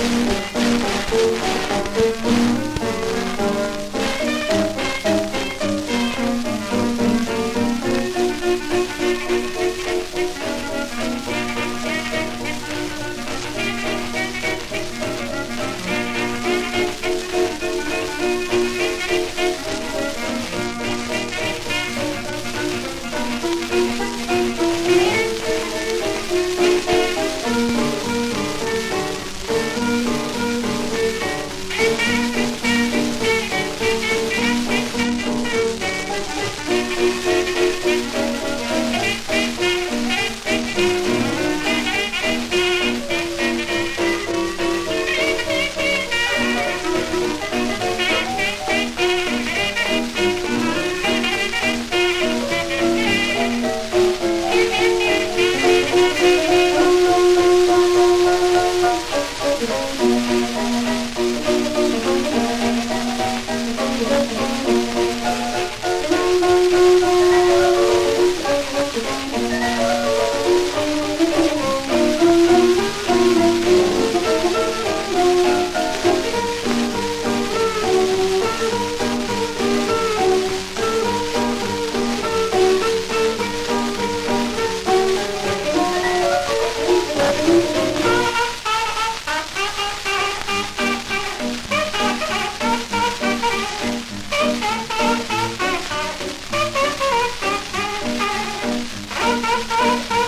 Música Thank you.